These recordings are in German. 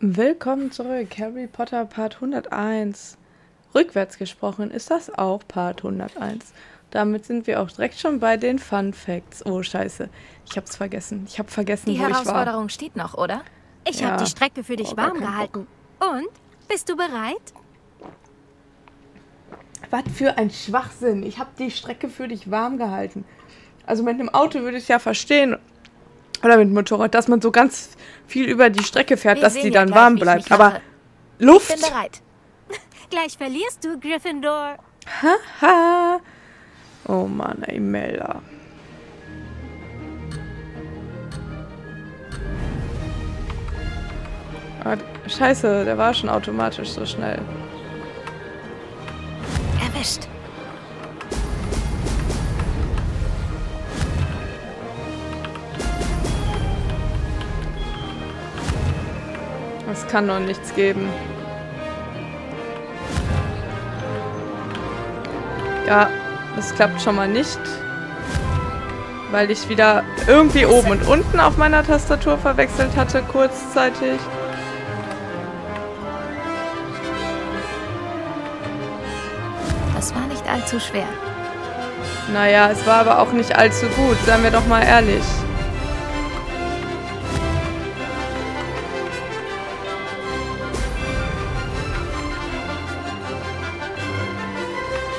Willkommen zurück, Harry Potter Part 101. Rückwärts gesprochen ist das auch Part 101. Damit sind wir auch direkt schon bei den Fun Facts. Oh, scheiße. Ich hab's vergessen. Ich hab vergessen, Die wo ich war. Herausforderung steht noch, oder? Ich Ja. habe die Strecke für dich Oh, warm gehalten. Und? Bist du bereit? Was für ein Schwachsinn. Ich habe die Strecke für dich warm gehalten. Also mit einem Auto würde ich ja verstehen. Oder mit dem Motorrad, dass man so ganz viel über die Strecke fährt, Wir dass die ja dann gleich, warm bleibt. Aber. Luft. Ich bin bereit. Gleich verlierst du, Gryffindor. Ha. Oh Mann, ey, Melda. Ah, scheiße, der war schon automatisch so schnell. Erwischt. Es kann doch nichts geben. Ja, das klappt schon mal nicht. Weil ich wieder irgendwie oben und unten auf meiner Tastatur verwechselt hatte, kurzzeitig. Das war nicht allzu schwer. Naja, es war aber auch nicht allzu gut, seien wir doch mal ehrlich.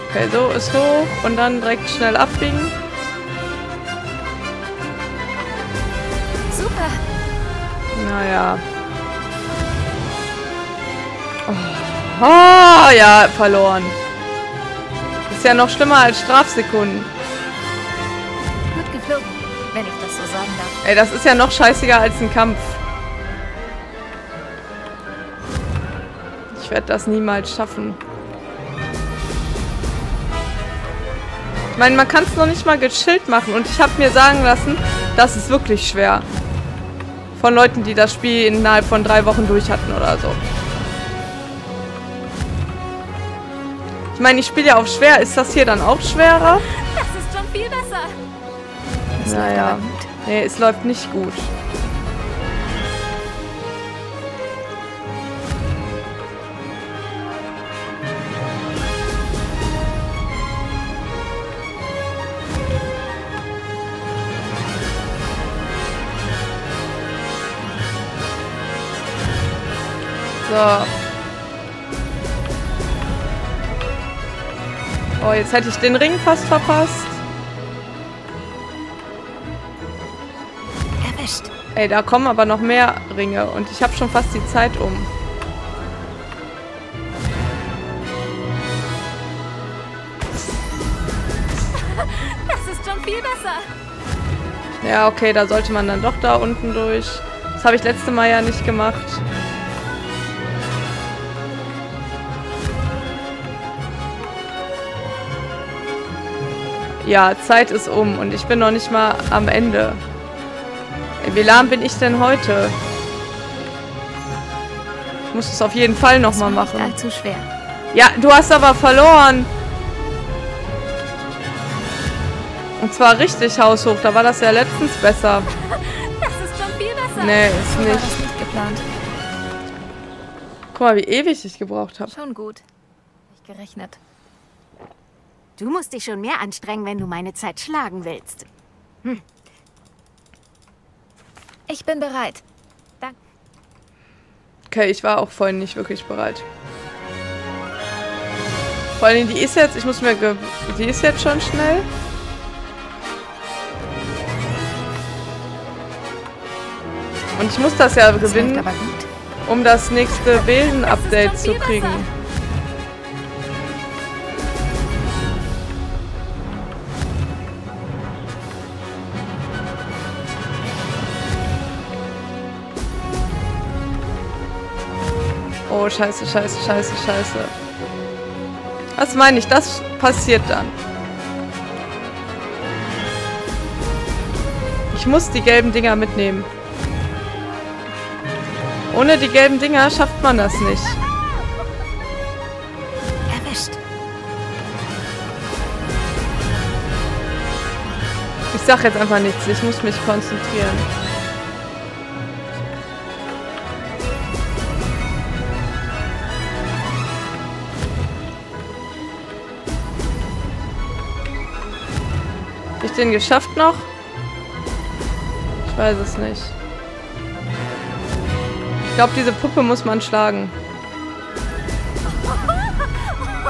Okay, so ist hoch und dann direkt schnell abbiegen. Super. Naja. Oh, oh ja, verloren. Ist ja noch schlimmer als Strafsekunden. Gut geflogen, wenn ich das so sagen darf. Ey, das ist ja noch scheißiger als ein Kampf. Ich werde das niemals schaffen. Meine, man kann es noch nicht mal gechillt machen. Und ich habe mir sagen lassen, das ist wirklich schwer. Von Leuten, die das Spiel innerhalb von drei Wochen durch hatten oder so. Ich meine, ich spiele ja auf schwer. Ist das hier dann auch schwerer? Das ist schon viel besser. Das Naja. Nee, es läuft nicht gut. So. Oh, jetzt hätte ich den Ring fast verpasst. Erwischt. Ey, da kommen aber noch mehr Ringe und ich habe schon fast die Zeit um. Das ist schon viel besser. Ja, okay, da sollte man dann doch da unten durch. Das habe ich letzte Mal ja nicht gemacht. Ja, Zeit ist um und ich bin noch nicht mal am Ende. Wie lahm bin ich denn heute? Ich muss es auf jeden Fall nochmal machen. allzu schwer. Ja, du hast aber verloren. Und zwar richtig haushoch. Da war das ja letztens besser. Das ist schon viel besser. Nee, ist nicht. das nicht geplant. Guck mal, wie ewig ich gebraucht habe. Schon gut. Nicht gerechnet. Du musst dich schon mehr anstrengen, wenn du meine Zeit schlagen willst. Ich bin bereit. Danke. Okay, ich war auch vorhin nicht wirklich bereit. Vor allem, die ist jetzt, ich muss mir, die ist jetzt schon schnell. Und ich muss das ja Das gewinnen, um das nächste Bilden-Update zu kriegen. Oh, scheiße, scheiße, scheiße, scheiße. Was meine ich? Das passiert dann. Ich muss die gelben Dinger mitnehmen. Ohne die gelben Dinger schafft man das nicht. Erwischt. Ich sag jetzt einfach nichts. Ich muss mich konzentrieren. Ich den geschafft noch? Ich weiß es nicht. Ich glaube, diese Puppe muss man schlagen.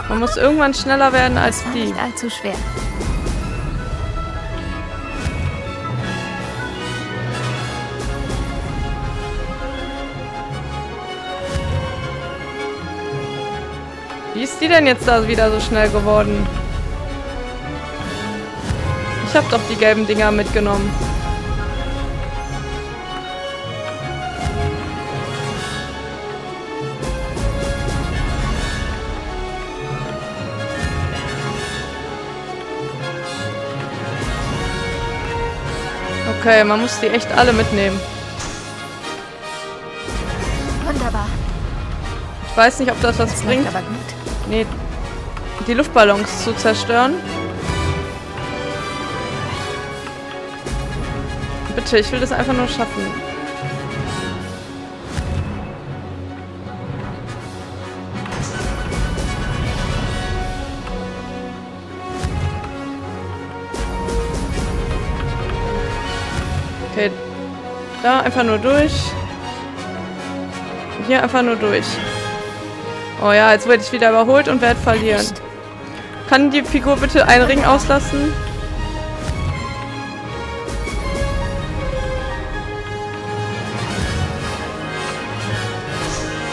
Man muss irgendwann schneller werden als die. nicht allzu schwer. Wie ist die denn jetzt da wieder so schnell geworden? Ich habe doch die gelben Dinger mitgenommen. Okay, man muss die echt alle mitnehmen. Wunderbar. Ich weiß nicht, ob das was Das bringt. aber gut. Nee, die Luftballons zu zerstören. Bitte, ich will das einfach nur schaffen. Okay, da einfach nur durch. Hier einfach nur durch. Oh ja, jetzt werde ich wieder überholt und werde verlieren. Kann die Figur bitte einen Ring auslassen?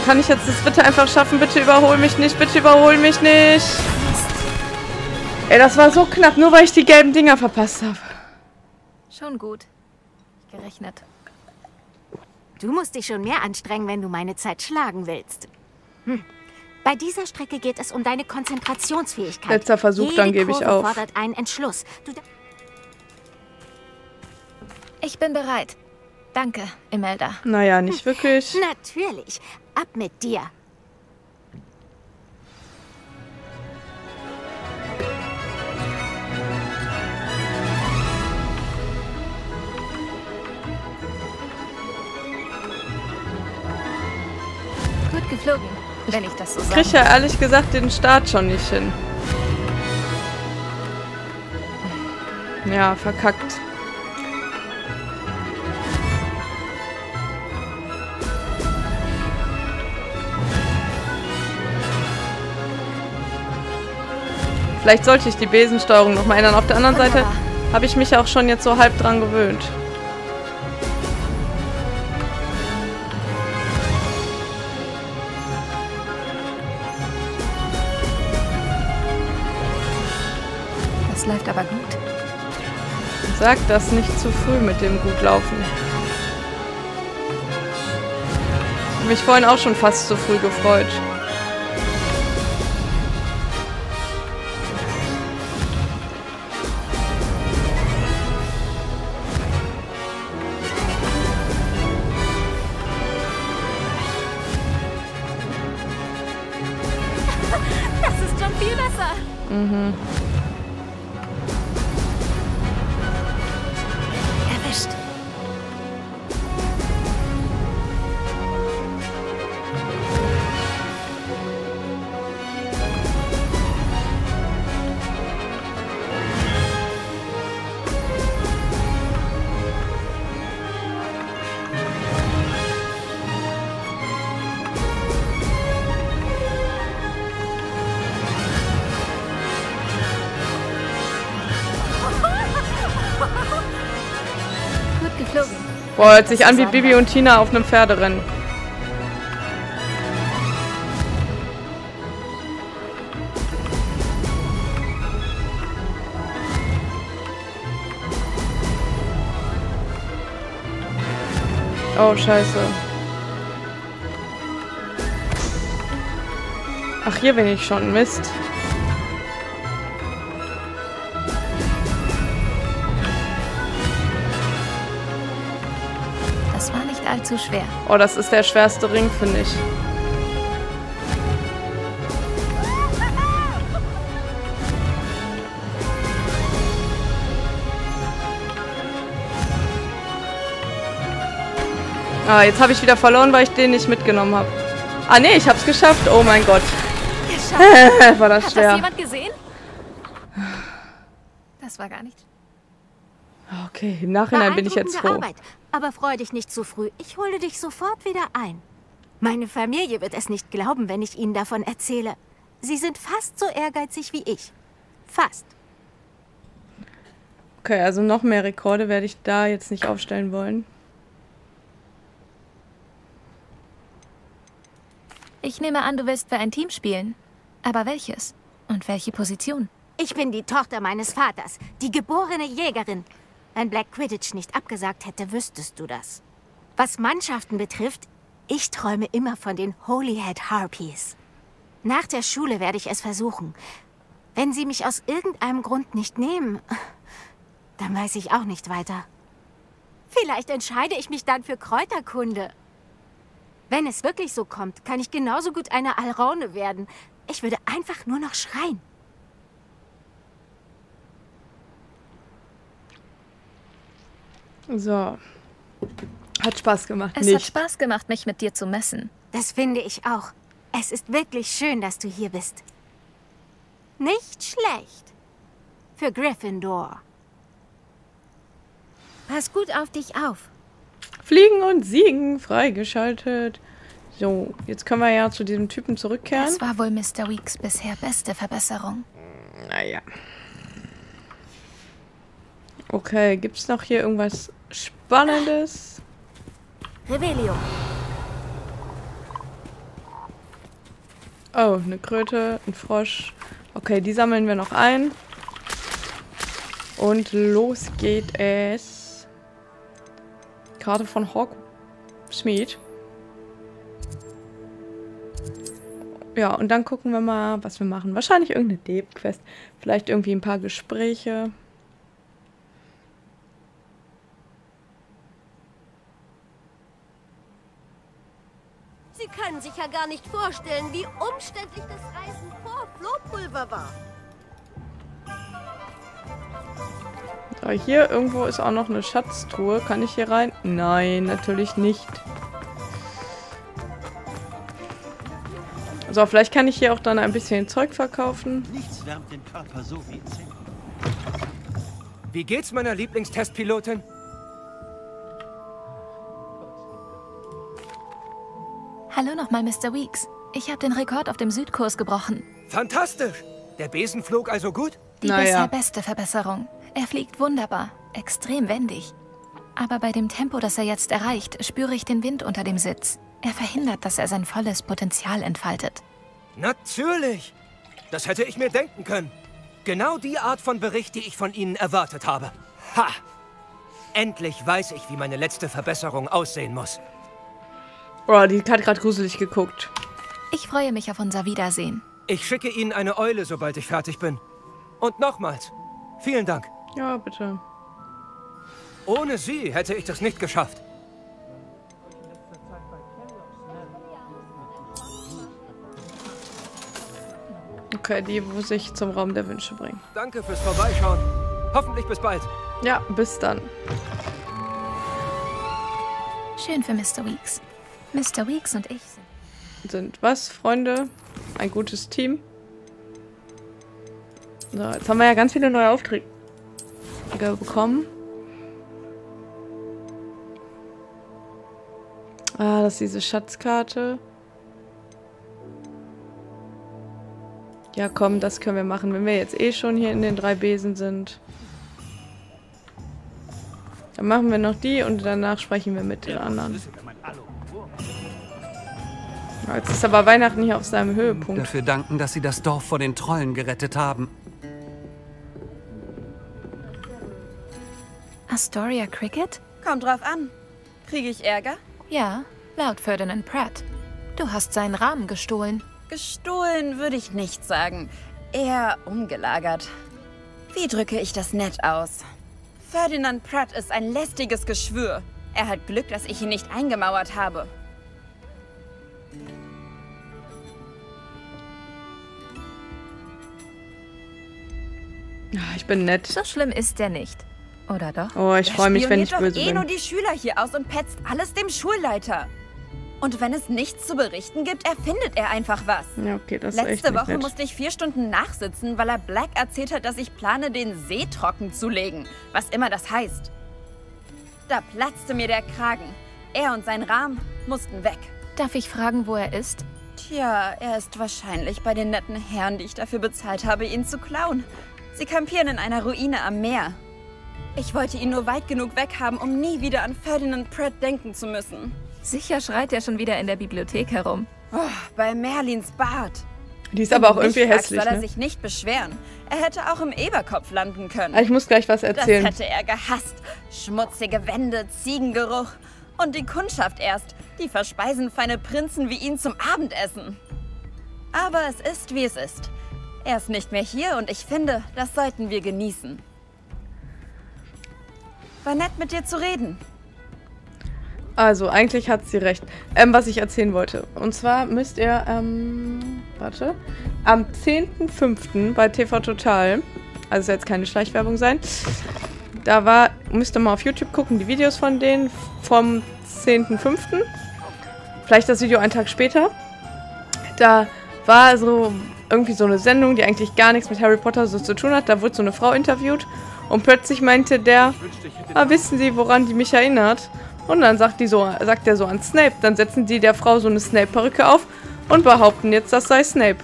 Kann ich jetzt das bitte einfach schaffen? Bitte überhol mich nicht, bitte überhol mich nicht. Ey, das war so knapp, nur weil ich die gelben Dinger verpasst habe. Schon gut. Gerechnet. Du musst dich schon mehr anstrengen, wenn du meine Zeit schlagen willst. Hm. Bei dieser Strecke geht es um deine Konzentrationsfähigkeit. Letzter Versuch, Jede dann gebe ich Kurve auf. fordert einen Entschluss. Du Ich bin bereit. Danke, Imelda. Naja, nicht wirklich. Natürlich. Ab mit dir. Gut geflogen, wenn ich das so Ich krieg sage. ja ehrlich gesagt den Start schon nicht hin. Ja, verkackt. Vielleicht sollte ich die Besensteuerung noch mal ändern. Auf der anderen Seite habe ich mich auch schon jetzt so halb dran gewöhnt. Das läuft aber gut. Sag das nicht zu früh mit dem Gutlaufen. Ich hab mich vorhin auch schon fast zu früh gefreut. Boah, hört sich an wie Bibi und Tina auf einem Pferderennen. Oh, scheiße. Ach, hier bin ich schon. Mist. Schwer. Oh, das ist der schwerste Ring, finde ich. Ah, jetzt habe ich wieder verloren, weil ich den nicht mitgenommen habe. Ah, nee, ich habe es geschafft. Oh mein Gott. Geschafft. war das Hat das schwer. jemand gesehen? Das war gar nicht. Okay, im Nachhinein bin ich jetzt froh. Arbeit, aber freu dich nicht zu früh. Ich hole dich sofort wieder ein. Meine Familie wird es nicht glauben, wenn ich ihnen davon erzähle. Sie sind fast so ehrgeizig wie ich. Fast. Okay, also noch mehr Rekorde werde ich da jetzt nicht aufstellen wollen. Ich nehme an, du willst für ein Team spielen. Aber welches? Und welche Position? Ich bin die Tochter meines Vaters, die geborene Jägerin. Wenn Black Quidditch nicht abgesagt hätte, wüsstest du das. Was Mannschaften betrifft, ich träume immer von den Holyhead Harpies. Nach der Schule werde ich es versuchen. Wenn sie mich aus irgendeinem Grund nicht nehmen, dann weiß ich auch nicht weiter. Vielleicht entscheide ich mich dann für Kräuterkunde. Wenn es wirklich so kommt, kann ich genauso gut eine Alraune werden. Ich würde einfach nur noch schreien. So. Hat Spaß gemacht. Es nicht. hat Spaß gemacht, mich mit dir zu messen. Das finde ich auch. Es ist wirklich schön, dass du hier bist. Nicht schlecht. Für Gryffindor. Pass gut auf dich auf. Fliegen und Siegen freigeschaltet. So, jetzt können wir ja zu diesem Typen zurückkehren. Das war wohl Mr. Weeks bisher beste Verbesserung. Naja. Okay, gibt's noch hier irgendwas Spannendes? Revelio. Oh, eine Kröte, ein Frosch. Okay, die sammeln wir noch ein. Und los geht es. Karte von Hawksmead. Ja, und dann gucken wir mal, was wir machen. Wahrscheinlich irgendeine Deb-Quest. Vielleicht irgendwie ein paar Gespräche. Sie können sich ja gar nicht vorstellen, wie umständlich das Reisen vor Flohpulver war. So, hier irgendwo ist auch noch eine Schatztruhe. Kann ich hier rein? Nein, natürlich nicht. So, vielleicht kann ich hier auch dann ein bisschen Zeug verkaufen. Nichts wärmt den Körper so wie Zimt. Wie geht's meiner Lieblingstestpilotin? Hallo nochmal, Mr. Weeks. Ich habe den Rekord auf dem Südkurs gebrochen. Fantastisch! Der Besen flog also gut? Die Naja. bisher beste Verbesserung. Er fliegt wunderbar, extrem wendig. Aber bei dem Tempo, das er jetzt erreicht, spüre ich den Wind unter dem Sitz. Er verhindert, dass er sein volles Potenzial entfaltet. Natürlich! Das hätte ich mir denken können. Genau die Art von Bericht, die ich von Ihnen erwartet habe. Ha! Endlich weiß ich, wie meine letzte Verbesserung aussehen muss. Boah, die hat gerade gruselig geguckt. Ich freue mich auf unser Wiedersehen. Ich schicke Ihnen eine Eule, sobald ich fertig bin. Und nochmals, vielen Dank. Ja, bitte. Ohne Sie hätte ich das nicht geschafft. Okay, die muss ich zum Raum der Wünsche bringen. Danke fürs Vorbeischauen. Hoffentlich bis bald. Ja, bis dann. Schön für Mr. Weeks. Mr. Weeks und ich sind. Sind was, Freunde? Ein gutes Team. So, jetzt haben wir ja ganz viele neue Aufträge bekommen. Ah, das ist diese Schatzkarte. Ja, komm, das können wir machen, wenn wir jetzt eh schon hier in den drei Besen sind. Dann machen wir noch die und danach sprechen wir mit den anderen. Jetzt ist aber Weihnachten hier auf seinem Höhepunkt. Dafür danken, dass Sie das Dorf vor den Trollen gerettet haben. Astoria Cricket? Kommt drauf an. Kriege ich Ärger? Ja, laut Ferdinand Pratt. Du hast seinen Rahmen gestohlen. Gestohlen würde ich nicht sagen. Eher umgelagert. Wie drücke ich das nett aus? Ferdinand Pratt ist ein lästiges Geschwür. Er hat Glück, dass ich ihn nicht eingemauert habe. Ich bin nett. So schlimm ist er nicht. Oder doch? Oh, ich freue mich, wenn ich doch böse eh bin. nur die Schüler hier aus und petzt alles dem Schulleiter. Und wenn es nichts zu berichten gibt, erfindet er einfach was. Ja, okay, das ist echt Letzte Woche nett. musste ich vier Stunden nachsitzen, weil er Black erzählt hat, dass ich plane, den See trocken zu legen. Was immer das heißt. Da platzte mir der Kragen. Er und sein Rahmen mussten weg. Darf ich fragen, wo er ist? Tja, er ist wahrscheinlich bei den netten Herren, die ich dafür bezahlt habe, ihn zu klauen. Sie kampieren in einer Ruine am Meer. Ich wollte ihn nur weit genug weghaben, um nie wieder an Ferdinand Pratt denken zu müssen. Sicher schreit er schon wieder in der Bibliothek herum. Oh, bei Merlins Bart. Die ist aber auch irgendwie hässlich, soll er ne? sich nicht beschweren. Er hätte auch im Eberkopf landen können. Ah, Ich muss gleich was Das erzählen. hätte er gehasst. Schmutzige Wände, Ziegengeruch. Und die Kundschaft erst. Die verspeisen feine Prinzen wie ihn zum Abendessen. Aber es ist, wie es ist. Er ist nicht mehr hier und ich finde, das sollten wir genießen. War nett mit dir zu reden. Also, eigentlich hat sie recht. Ähm, was ich erzählen wollte. Und zwar müsst ihr, ähm, warte, am 10.05. bei TV Total, also soll jetzt keine Schleichwerbung sein, da war, müsst ihr mal auf YouTube gucken, die Videos von denen vom 10.05. Vielleicht das Video einen Tag später. Da war so irgendwie so eine Sendung, die eigentlich gar nichts mit Harry Potter so zu tun hat. Da wurde so eine Frau interviewt und plötzlich meinte der, ah, wissen Sie, woran die mich erinnert? Und dann sagt, die so, sagt er so an Snape. Dann setzen die der Frau so eine Snape-Perücke auf und behaupten jetzt, das sei Snape.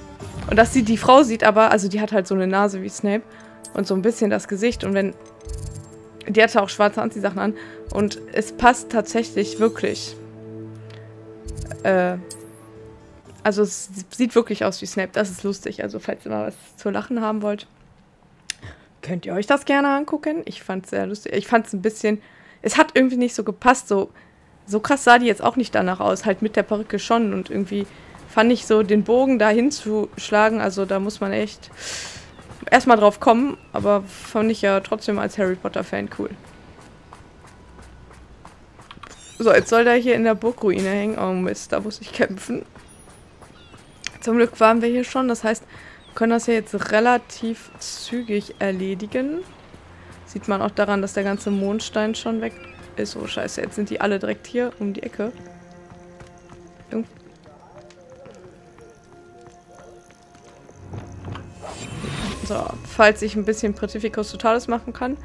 Und dass sie die Frau sieht, aber, also die hat halt so eine Nase wie Snape und so ein bisschen das Gesicht. Und wenn, die hatte auch schwarze Anziehsachen an und es passt tatsächlich wirklich. Äh, also es sieht wirklich aus wie Snape. Das ist lustig. Also falls ihr mal was zu lachen haben wollt, könnt ihr euch das gerne angucken. Ich fand es sehr lustig. Ich fand es ein bisschen. Es hat irgendwie nicht so gepasst. So, so krass sah die jetzt auch nicht danach aus. Halt mit der Perücke schon. Und irgendwie fand ich so den Bogen da hinzuschlagen. Also da muss man echt erstmal drauf kommen. Aber fand ich ja trotzdem als Harry Potter-Fan cool. So, jetzt soll der hier in der Burgruine hängen. Oh Mist, da muss ich kämpfen. Zum Glück waren wir hier schon. Das heißt, wir können das ja jetzt relativ zügig erledigen. Sieht man auch daran, dass der ganze Mondstein schon weg ist. Oh scheiße, jetzt sind die alle direkt hier um die Ecke. Irgend so, falls ich ein bisschen Prätificus Totalis machen kann.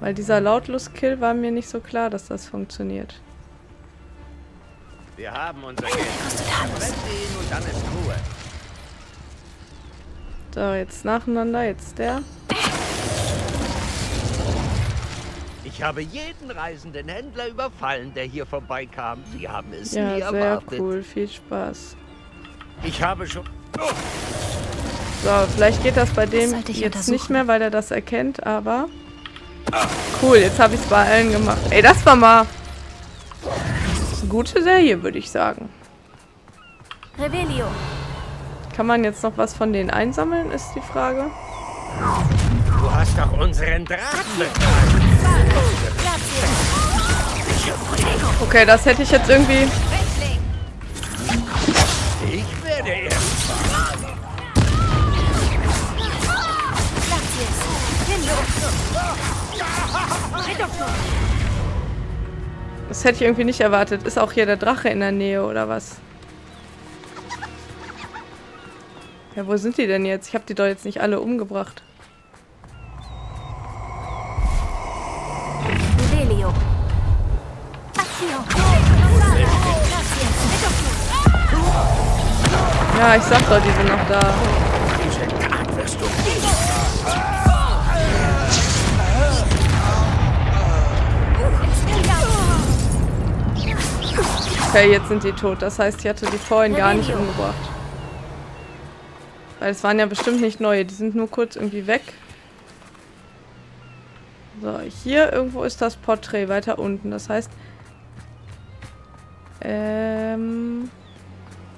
Weil dieser Lautlust-Kill war mir nicht so klar, dass das funktioniert. Wir haben unser Geld. Und dann ist Ruhe. So, jetzt nacheinander, jetzt der. Ich habe jeden reisenden Händler überfallen, der hier vorbeikam. Sie haben es nie Ja, sehr erwartet. cool, viel Spaß. Ich habe schon... So, vielleicht geht das bei dem ich jetzt nicht mehr, weil er das erkennt, aber... Cool, jetzt habe ich es bei allen gemacht. Ey, das war mal... eine gute Serie, würde ich sagen. Revelio. Kann man jetzt noch was von denen einsammeln, ist die Frage. Du hast doch unseren Drachen begraben. Okay, das hätte ich jetzt irgendwie... Ich werde erst... Das hätte ich irgendwie nicht erwartet. Ist auch hier der Drache in der Nähe, oder was? Ja, wo sind die denn jetzt? Ich habe die doch jetzt nicht alle umgebracht. Ja, ich sag doch, die sind noch da. Diesen Tag wirst du... Okay, jetzt sind die tot. Das heißt, ich hatte die vorhin gar nicht umgebracht. Weil es waren ja bestimmt nicht neue. Die sind nur kurz irgendwie weg. So, hier irgendwo ist das Porträt weiter unten. Das heißt... Ähm...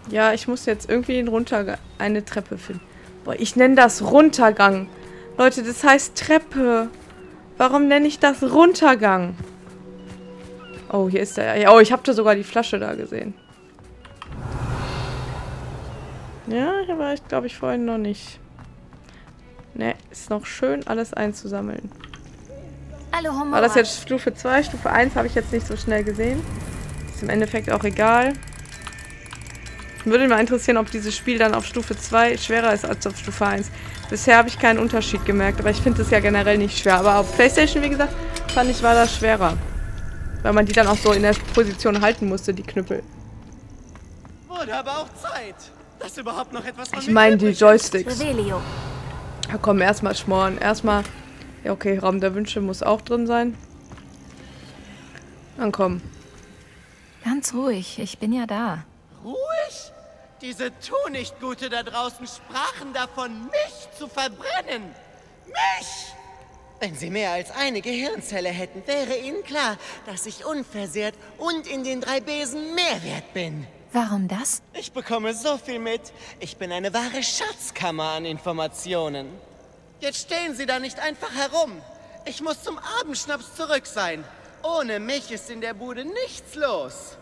Ja, ich muss jetzt irgendwie einen Runtergang... Eine Treppe finden. Boah, ich nenne das Runtergang. Leute, das heißt Treppe. Warum nenne ich das Runtergang? Oh, hier ist der. Oh, ich habe da sogar die Flasche da gesehen. Ja, hier war ich, glaube ich, vorhin noch nicht. Ne, ist noch schön, alles einzusammeln. War das jetzt Stufe 2? Stufe 1 habe ich jetzt nicht so schnell gesehen. Ist im Endeffekt auch egal. Würde mich mal interessieren, ob dieses Spiel dann auf Stufe 2 schwerer ist als auf Stufe 1. Bisher habe ich keinen Unterschied gemerkt, aber ich finde es ja generell nicht schwer. Aber auf Playstation, wie gesagt, fand ich, war das schwerer. Weil man die dann auch so in der Position halten musste, die Knüppel. Wurde aber auch Zeit, dass überhaupt noch etwas von Ich meine die Joysticks. Ja, komm, erstmal schmoren. Erstmal. Ja, okay, Raum der Wünsche muss auch drin sein. Dann komm. Ganz ruhig, ich bin ja da. Ruhig? Diese Tunichtgute da draußen sprachen davon, mich zu verbrennen. Mich! Wenn Sie mehr als eine Gehirnzelle hätten, wäre Ihnen klar, dass ich unversehrt und in den drei Besen mehr wert bin. Warum das? Ich bekomme so viel mit. Ich bin eine wahre Schatzkammer an Informationen. Jetzt stehen Sie da nicht einfach herum. Ich muss zum Abendschnaps zurück sein. Ohne mich ist in der Bude nichts los.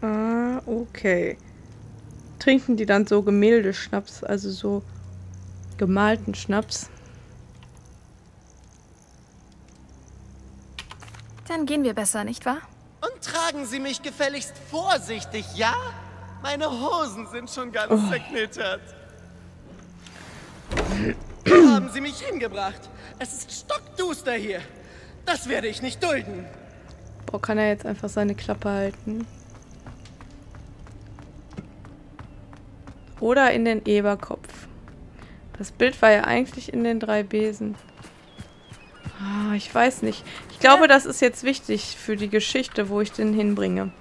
Ah, okay. Trinken die dann so Gemäldeschnaps, also so gemalten Schnaps? Dann gehen wir besser, nicht wahr? Und tragen Sie mich gefälligst vorsichtig, ja? Meine Hosen sind schon ganz zerknittert. Wo haben Sie mich hingebracht? Es ist stockduster hier. Das werde ich nicht dulden. Boah, kann er jetzt einfach seine Klappe halten? Oder in den Eberkopf. Das Bild war ja eigentlich in den drei Besen. Ah, ich weiß nicht. Ich glaube, das ist jetzt wichtig für die Geschichte, wo ich den hinbringe.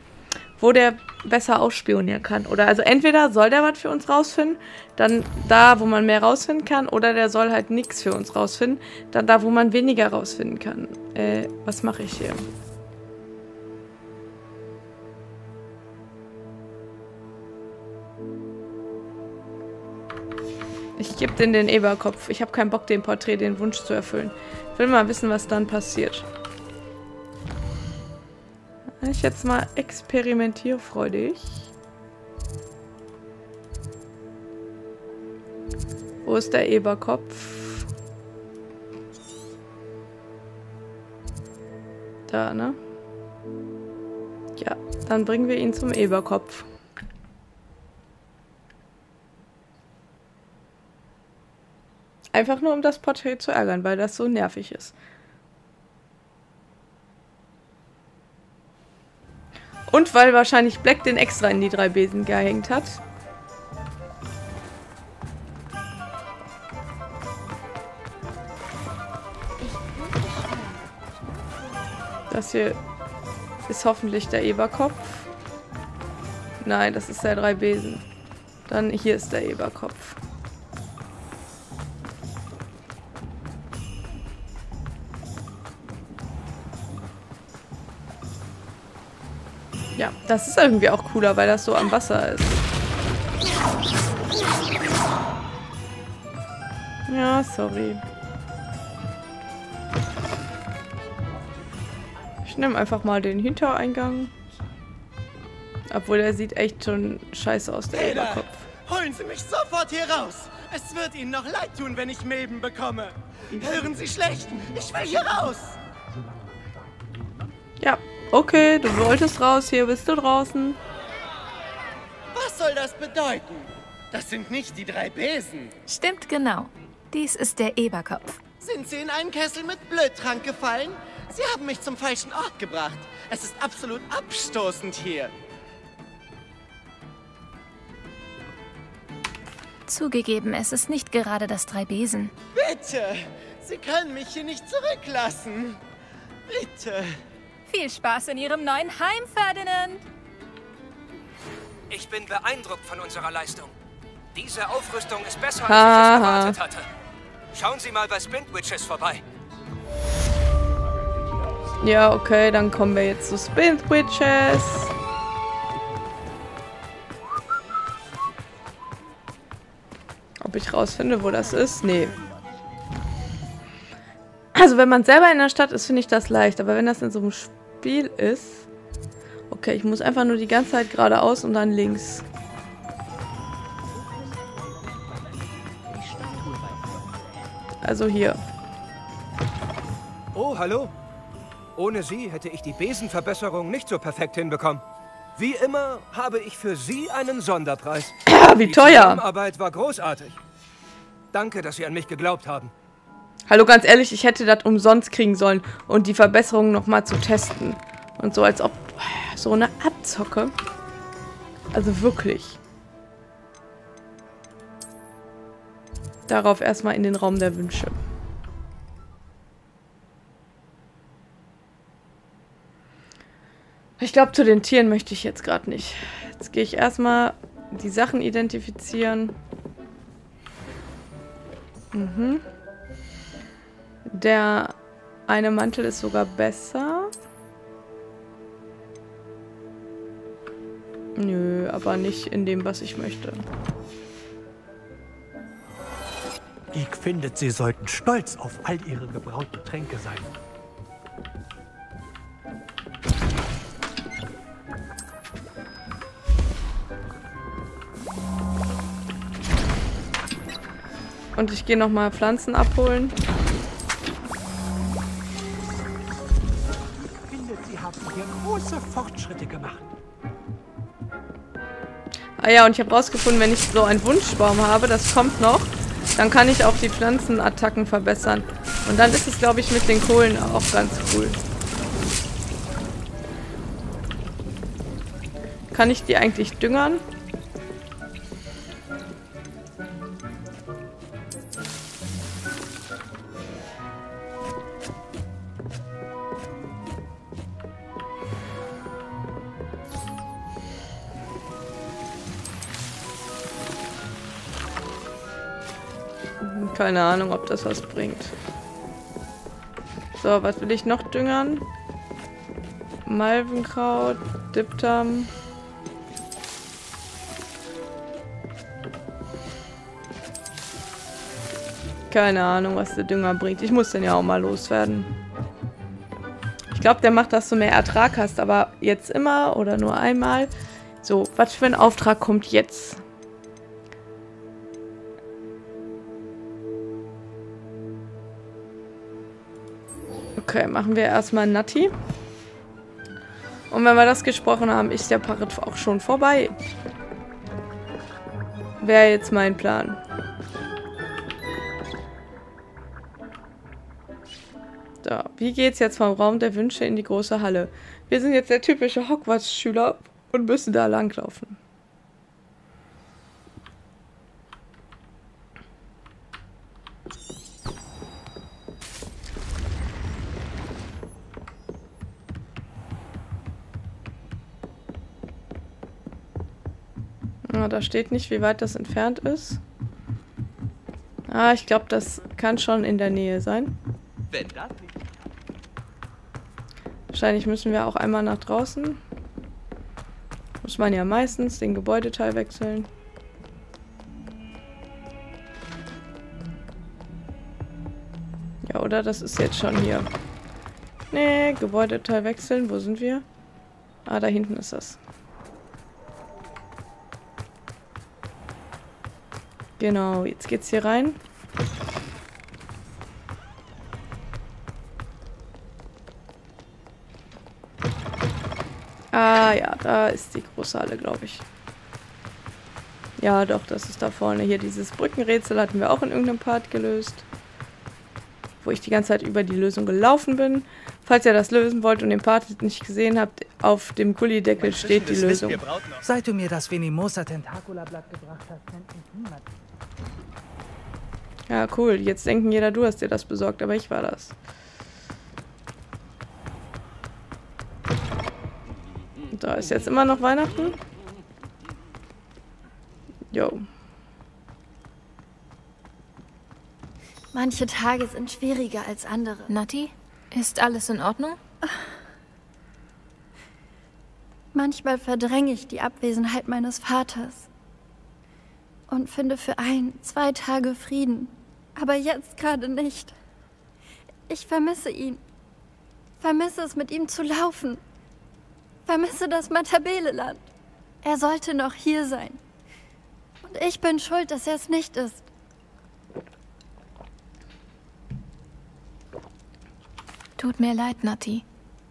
Wo der besser ausspionieren kann. Oder also entweder soll der was für uns rausfinden, dann da, wo man mehr rausfinden kann, oder der soll halt nichts für uns rausfinden, dann da, wo man weniger rausfinden kann. Äh, was mache ich hier? Ich gebe den den Eberkopf. Ich habe keinen Bock, dem Porträt den Wunsch zu erfüllen. Ich will mal wissen, was dann passiert. Ich jetzt mal experimentierfreudig. Wo ist der Eberkopf? Da, ne? Ja, dann bringen wir ihn zum Eberkopf. Einfach nur, um das Porträt zu ärgern, weil das so nervig ist. Und weil wahrscheinlich Black den extra in die drei Besen gehängt hat. Das hier ist hoffentlich der Eberkopf. Nein, das ist der drei Besen. Dann hier ist der Eberkopf. Ja, das ist irgendwie auch cooler, weil das so am Wasser ist. Ja, sorry. Ich nehme einfach mal den Hintereingang. Obwohl, der sieht echt schon scheiße aus, der Hey da! Eberkopf. Holen Sie mich sofort hier raus! Es wird Ihnen noch leid tun, wenn ich Milben bekomme. Hören Sie schlecht! Ich will hier raus! Okay, du wolltest raus, hier bist du draußen. Was soll das bedeuten? Das sind nicht die drei Besen. Stimmt genau. Dies ist der Eberkopf. Sind Sie in einen Kessel mit Blödtrank gefallen? Sie haben mich zum falschen Ort gebracht. Es ist absolut abstoßend hier. Zugegeben, es ist nicht gerade das Drei-Besen. Bitte! Sie können mich hier nicht zurücklassen. Bitte. Viel Spaß in Ihrem neuen Heim, Ferdinand. Ich bin beeindruckt von unserer Leistung. Diese Aufrüstung ist besser, als Haha. ich es erwartet hatte. Schauen Sie mal bei Spindwitches vorbei. Ja, okay, dann kommen wir jetzt zu Spin Witches. Ob ich rausfinde, wo das ist? Nee. Also wenn man selber in der Stadt ist, finde ich das leicht. Aber wenn das in so einem Spiel ist... Okay, ich muss einfach nur die ganze Zeit geradeaus und dann links. Also hier. Oh, hallo. Ohne sie hätte ich die Besenverbesserung nicht so perfekt hinbekommen. Wie immer habe ich für Sie einen Sonderpreis. Ja, wie teuer. Die Zusammenarbeit war großartig. Danke, dass Sie an mich geglaubt haben. Hallo, ganz ehrlich, ich hätte das umsonst kriegen sollen und die Verbesserungen nochmal zu testen. Und so, als ob so eine Abzocke. Also wirklich. Darauf erstmal in den Raum der Wünsche. Ich glaube, zu den Tieren möchte ich jetzt gerade nicht. Jetzt gehe ich erstmal die Sachen identifizieren. Mhm. Der eine Mantel ist sogar besser. Nö, aber nicht in dem, was ich möchte. Ich finde, Sie sollten stolz auf all Ihre gebrauten Tränke sein. Und ich gehe nochmal Pflanzen abholen. Fortschritte gemacht. Ah ja, und ich habe rausgefunden, wenn ich so einen Wunschbaum habe, das kommt noch, dann kann ich auch die Pflanzenattacken verbessern. Und dann ist es, glaube ich, mit den Kohlen auch ganz cool. Kann ich die eigentlich düngern? Keine Ahnung, ob das was bringt. So, was will ich noch düngern? Malvenkraut, Diptam. Keine Ahnung, was der Dünger bringt. Ich muss den ja auch mal loswerden. Ich glaube, der macht, dass du mehr Ertrag hast, aber jetzt immer oder nur einmal. So, was für ein Auftrag kommt jetzt? Okay, machen wir erstmal Natti. Und wenn wir das gesprochen haben, ist der Part auch schon vorbei. Wäre jetzt mein Plan. So, wie geht's jetzt vom Raum der Wünsche in die große Halle? Wir sind jetzt der typische Hogwarts-Schüler und müssen da langlaufen. Ja, da steht nicht, wie weit das entfernt ist. Ah, ich glaube, das kann schon in der Nähe sein. Wahrscheinlich müssen wir auch einmal nach draußen. Muss man ja meistens den Gebäudeteil wechseln. Ja, oder? Das ist jetzt schon hier. Nee, Gebäudeteil wechseln. Wo sind wir? Ah, da hinten ist das. Genau, jetzt geht's hier rein. Ah ja, da ist die große Halle, glaube ich. Ja, doch, das ist da vorne. Hier dieses Brückenrätsel hatten wir auch in irgendeinem Part gelöst. Wo ich die ganze Zeit über die Lösung gelaufen bin. Falls ihr das lösen wollt und den Part nicht gesehen habt, auf dem Gullideckel steht die Lösung. Seit du mir das Venimosa Tentacula Blatt gebracht hast, nennt mich niemand. Ja, cool. Jetzt denken jeder, du hast dir das besorgt, aber ich war das. Da ist jetzt immer noch Weihnachten. Jo. Manche Tage sind schwieriger als andere. Nati, ist alles in Ordnung? Manchmal verdränge ich die Abwesenheit meines Vaters und finde für ein, zwei Tage Frieden. Aber jetzt gerade nicht. Ich vermisse ihn. Vermisse es, mit ihm zu laufen. Vermisse das Matabeleland. Er sollte noch hier sein. Und ich bin schuld, dass er es nicht ist. Tut mir leid, Nati.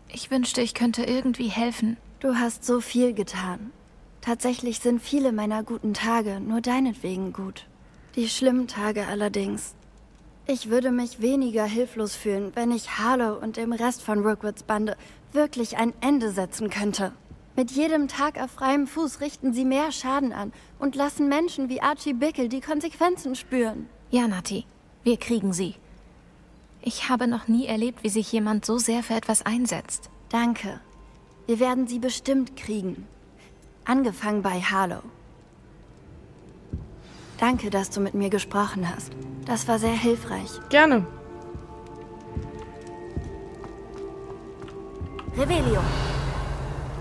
Ich wünschte, ich könnte irgendwie helfen. Du hast so viel getan. Tatsächlich sind viele meiner guten Tage nur deinetwegen gut. Die schlimmen Tage allerdings. Ich würde mich weniger hilflos fühlen, wenn ich Harlow und dem Rest von Rookwoods Bande wirklich ein Ende setzen könnte. Mit jedem Tag auf freiem Fuß richten sie mehr Schaden an und lassen Menschen wie Archie Bickle die Konsequenzen spüren. Ja, Nati, wir kriegen sie. Ich habe noch nie erlebt, wie sich jemand so sehr für etwas einsetzt. Danke. Wir werden sie bestimmt kriegen. Angefangen bei Harlow. Danke, dass du mit mir gesprochen hast. Das war sehr hilfreich. Gerne. Revelio.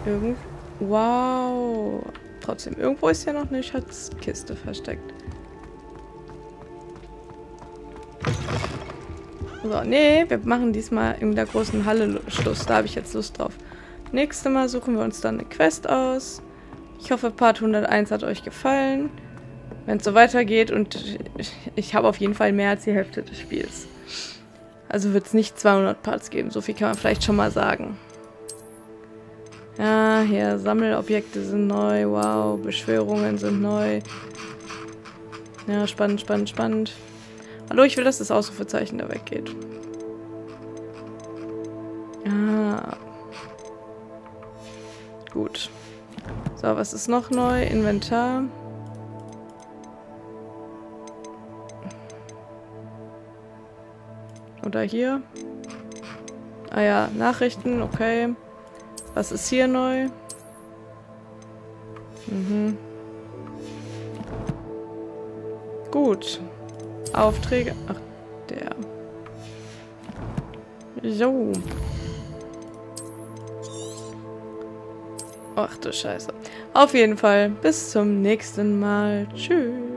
Irgend wow. Trotzdem, irgendwo ist ja noch eine Schatzkiste versteckt. So, nee, wir machen diesmal in der großen Halle Schluss. Da habe ich jetzt Lust drauf. Nächstes Mal suchen wir uns dann eine Quest aus. Ich hoffe, Part 101 hat euch gefallen. Wenn es so weitergeht und ich, ich habe auf jeden Fall mehr als die Hälfte des Spiels. Also wird es nicht 200 Parts geben. So viel kann man vielleicht schon mal sagen. Ja, hier, Sammelobjekte sind neu. Wow, Beschwörungen sind neu. Ja, spannend, spannend, spannend. Hallo, ich will, dass das Ausrufezeichen da weggeht. Ah. Gut. So, was ist noch neu? Inventar. Oder hier. Ah ja, Nachrichten, okay. Was ist hier neu? Mhm. Gut. Aufträge. Ach, der. So. Ach du Scheiße. Auf jeden Fall. Bis zum nächsten Mal. Tschüss.